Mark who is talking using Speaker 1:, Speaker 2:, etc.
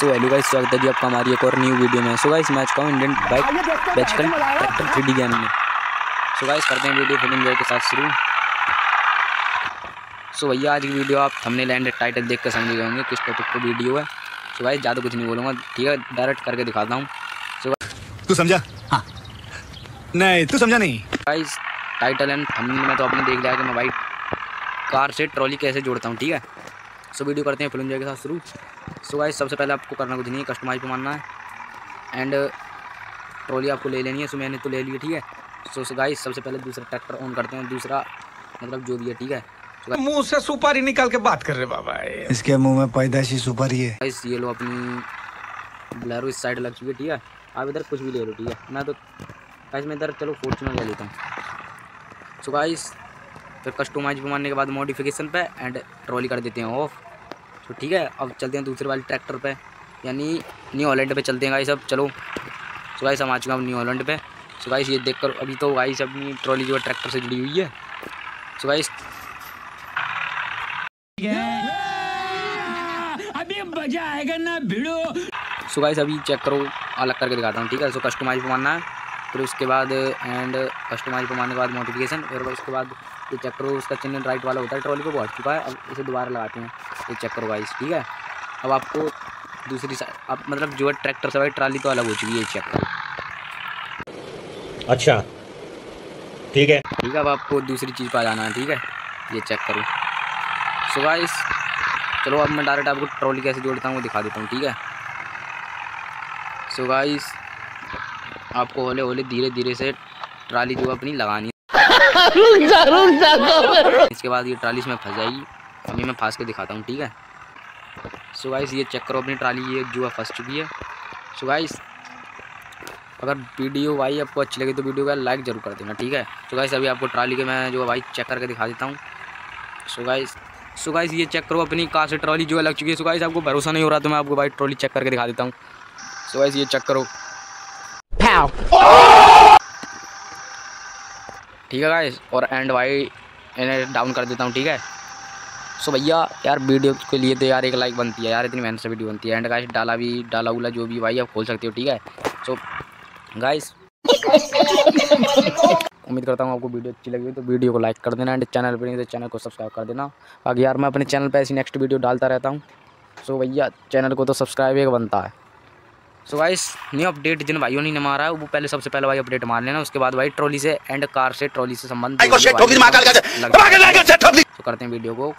Speaker 1: So hello guys स्वागत है जी आपका हमारी एक और न्यू वीडियो में। सो गाइस मैं आज कहूँ इंडियन बाइक बैचकल ट्रैक्टर थ्री डी गेम में सो गाइस करते हैं वीडियो फ़िल्म के साथ शुरू। सो भैया आज की वीडियो आप हमने लैंड टाइटल देख कर समझ जाएँगे किस टॉपिक पर वीडियो है। सो गाइस ज़्यादा कुछ नहीं बोलूँगा ठीक है? डायरेक्ट करके दिखाता हूँ। सो
Speaker 2: तू समझा? हाँ। नहीं तू समझा नहीं।
Speaker 1: गाइस टाइटल एंड थंबनेल में तो आपने देख लिया कि मैं बाइक कार से ट्रॉली कैसे जोड़ता हूँ ठीक है? सो वीडियो करते हैं फ़िल्म एंजॉय के साथ शुरू। सो गाइस सबसे पहले आपको करना कुछ नहीं है कस्टमाइज पे मानना है। एंड ट्रॉली आपको ले लेनी है सो मैंने तो ले ली ठीक है? सो so, गाइस सबसे पहले दूसरा ट्रैक्टर ऑन करते हैं। दूसरा मतलब जो भी है ठीक है?
Speaker 3: मुँह से सुपारी निकाल के बात कर रहे बाबा
Speaker 2: इसके मुँह में पैदाशी सुपारी है।
Speaker 1: गाइस ये लो अपनी ब्लैरो इस साइड लग चुकी है ठीक है? आप इधर कुछ भी ले लो ठीक है? मैं तो गाइस मैं इधर चलो फॉर्चुनर ले लेता हूँ। सो गाइस फिर कस्टमाइज मारने के बाद मॉडिफिकेशन पे एंड ट्रॉली कर देते हैं ऑफ़ तो ठीक है अब चलते हैं दूसरे वाले ट्रैक्टर पे. यानी न्यू हॉलैंड पे चलते हैं गाइस अब चलो. सो गाइस हम आ चुके हैं न्यू हॉलैंड पे. सो गाइस ये देखकर अभी तो गाइस अपनी ट्रॉली जो है ट्रैक्टर से जुड़ी हुई है. सो गाइस
Speaker 4: अभी मज़ा आएगा ना भिड़ो।
Speaker 1: सो गाइस अभी चेक करो अलग करके दिखाता हूँ ठीक है? सो कस्टमाइज मारना है. फिर उसके बाद एंड कस्टमाइज पे मारने के बाद मोटिफिकेशन फिर उसके बाद ये चक्कर करो उसका चिन्ह राइट वाला होता है ट्रॉली को वो हट चुका है अब इसे दोबारा लगाते हैं ये चक्कर वाइज ठीक है? अब आपको दूसरी साइड अब मतलब जो है ट्रैक्टर से भाई ट्राली तो अलग हो चुकी है ये चेक करो
Speaker 5: अच्छा ठीक है।
Speaker 1: ठीक है अब आपको दूसरी चीज़ पर आ जाना है ठीक है ये चेक करो सो गाइस चलो अब मैं डायरेक्ट आपको ट्रॉली कैसे जोड़ता हूँ वो दिखा देता हूँ ठीक है? सो गाइस आपको होले होले धीरे धीरे से ट्राली जो अपनी लगानी है। इसके बाद ये ट्राली इसमें फंस जाएगी। अभी मैं फंस के दिखाता हूँ ठीक है? सो गाइस ये चेक करो अपनी ट्राली ये जो है फंस चुकी है। सो गाइस अगर वीडियो भाई आपको अच्छी लगी तो वीडियो का लाइक ज़रूर कर देना ठीक है? सो गाइस अभी आपको ट्राली के मैं जो भाई चेक करके दिखा देता हूँ। सो गाइस सो गाइस ये चेक करो अपनी कार से ट्रॉली जो है लग चुकी है। सो गाइस आपको भरोसा नहीं हो रहा तो मैं आपको भाई ट्रॉली चेक करके दिखा देता हूँ। सो गाइस ये चेक करो ठीक है गाइस और एंड भाई इन्हें डाउन कर देता हूँ, ठीक है? सो भैया, यार वीडियो के लिए तो यार एक लाइक बनती है, यार इतनी मेहनत से वीडियो बनती है। एंड गाइस डाला भी, डाला उला जो भी भाई आप खोल सकते हो, ठीक है? सो गाइस उम्मीद करता हूँ आपको वीडियो अच्छी लगी तो वीडियो को लाइक कर देना। एंड चैनल पर नहीं तो चैनल को सब्सक्राइब कर देना। बाकी यार, मैं अपने चैनल पर ऐसी नेक्स्ट वीडियो डालता रहता हूँ। सो भैया चैनल को तो सब्सक्राइब एक बनता है। सो गाइस न्यू अपडेट जिन भाइयों ने मारा है वो पहले सबसे पहले भाई अपडेट मार लेना उसके बाद भाई ट्रॉली से एंड कार से ट्रॉली से संबंध तो करते हैं वीडियो को।